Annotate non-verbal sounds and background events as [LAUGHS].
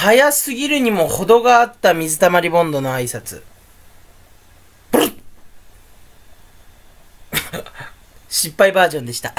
早すぎるにも程があった水たまりボンドの挨拶。ブル [LAUGHS] 失敗バージョンでした。